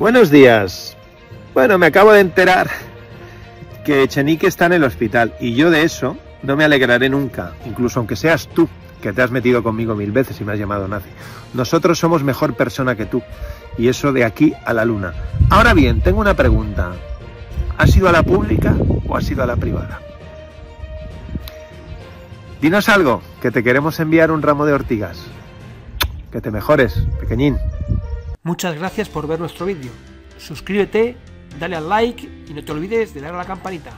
Buenos días. Bueno, me acabo de enterar que Echenique está en el hospital y yo de eso no me alegraré nunca, incluso aunque seas tú que te has metido conmigo mil veces y me has llamado nazi. Nosotros somos mejor persona que tú y eso de aquí a la luna. Ahora bien, tengo una pregunta. ¿Has ido a la pública o has ido a la privada? Dinos algo, que te queremos enviar un ramo de ortigas. Que te mejores, pequeñín. Muchas gracias por ver nuestro vídeo. Suscríbete, dale al like y no te olvides de darle a la campanita.